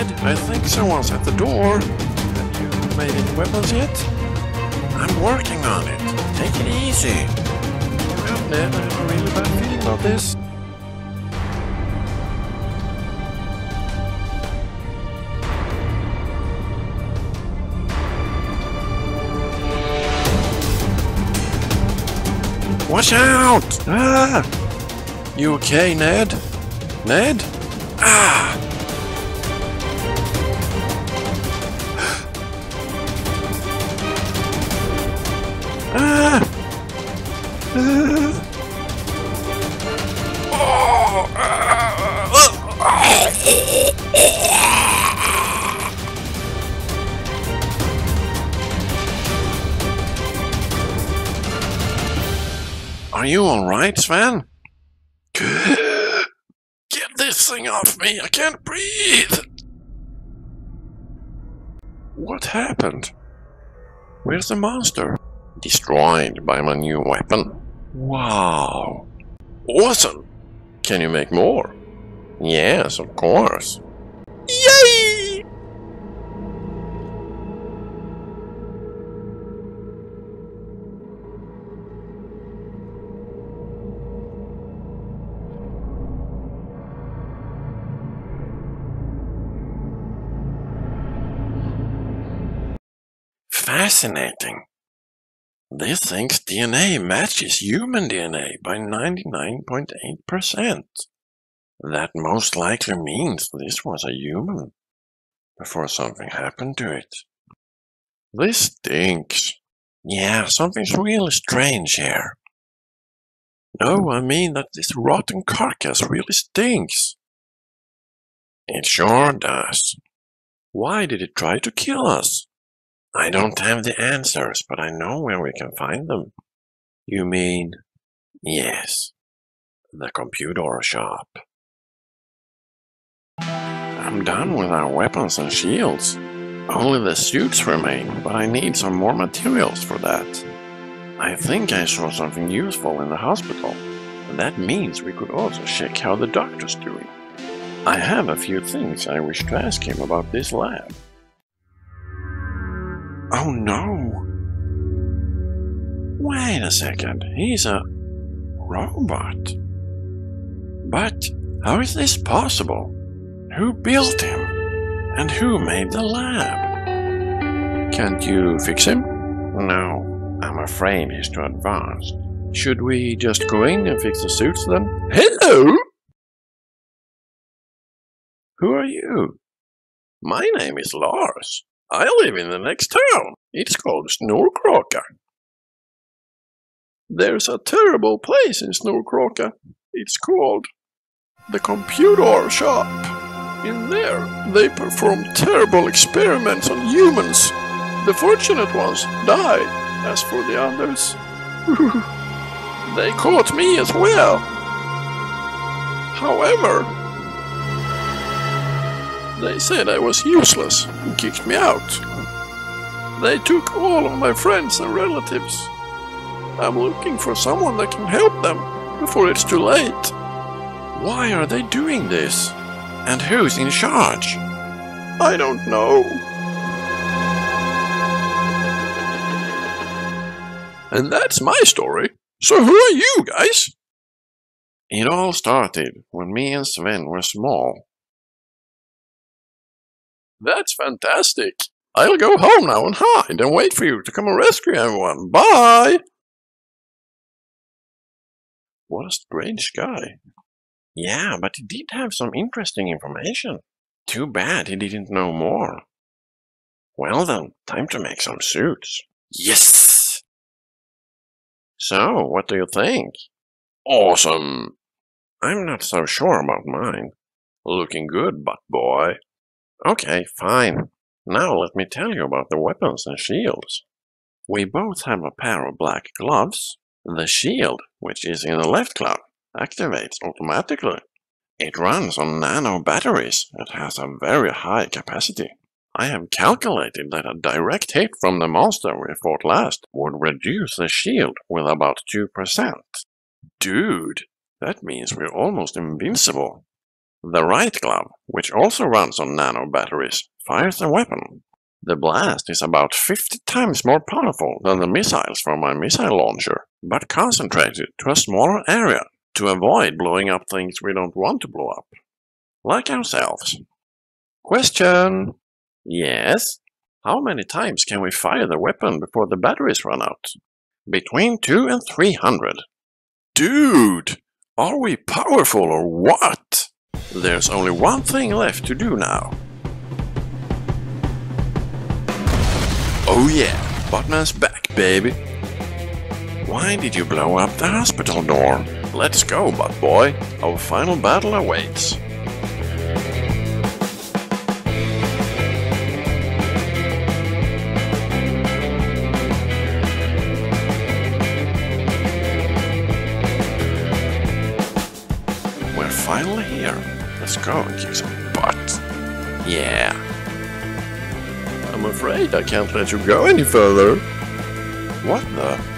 I think someone's at the door. Have you made any weapons yet? I'm working on it. Take it easy. Well, Ned, I have a really bad feeling about this. Watch out! Ah! You okay, Ned? Ned? Ah! Are you alright, Sven? Get this thing off me! I can't breathe! What happened? Where's the monster? Destroyed by my new weapon. Wow! Awesome! Can you make more? Yes, of course. Yay! Fascinating. This thing's DNA matches human DNA by 99.8%. That most likely means this was a human before something happened to it. This stinks. Yeah, something's really strange here. No, I mean that this rotten carcass really stinks. It sure does. Why did it try to kill us? I don't have the answers, but I know where we can find them. You mean? Yes, the computer shop. I'm done with our weapons and shields. Only the suits remain, but I need some more materials for that. I think I saw something useful in the hospital. That means we could also check how the doctor's doing. I have a few things I wish to ask him about this lab. Oh no! Wait a second, he's a robot. But how is this possible? Who built him? And who made the lab? Can't you fix him? No, I'm afraid he's too advanced. Should we just go in and fix the suits then? Hello! Who are you? My name is Lars. I live in the next town. It's called Snorkråka. There's a terrible place in Snorkråka. It's called the computer shop. In there, they perform terrible experiments on humans. The fortunate ones die. As for the others, they caught me as well. However, they said I was useless and kicked me out. They took all of my friends and relatives. I'm looking for someone that can help them before it's too late. Why are they doing this? And who's in charge? I don't know. And that's my story. So who are you guys? It all started when me and Sven were small. That's fantastic. I'll go home now and hide and wait for you to come and rescue everyone. Bye! What a strange guy. Yeah, but he did have some interesting information. Too bad he didn't know more. Well then, time to make some suits. Yes! So, what do you think? Awesome! I'm not so sure about mine. Looking good, butt boy. Okay, fine. Now let me tell you about the weapons and shields. We both have a pair of black gloves. The shield, which is in the left glove, activates automatically. It runs on nano batteries. It has a very high capacity. I have calculated that a direct hit from the monster we fought last would reduce the shield with about 2%. Dude, that means we're almost invincible. The right glove, which also runs on nano batteries, fires a weapon. The blast is about 50 times more powerful than the missiles from my missile launcher, but concentrated to a smaller area to avoid blowing up things we don't want to blow up. Like ourselves. Question! Yes? How many times can we fire the weapon before the batteries run out? Between 2 and 300. Dude! Are we powerful or what? There's only one thing left to do now. Oh yeah, Buttman's back, baby. Why did you blow up the hospital door? Let's go, Buttboy. Our final battle awaits. We're finally here. Let's go and kick some butt. Yeah. I'm afraid I can't let you go any further. What the?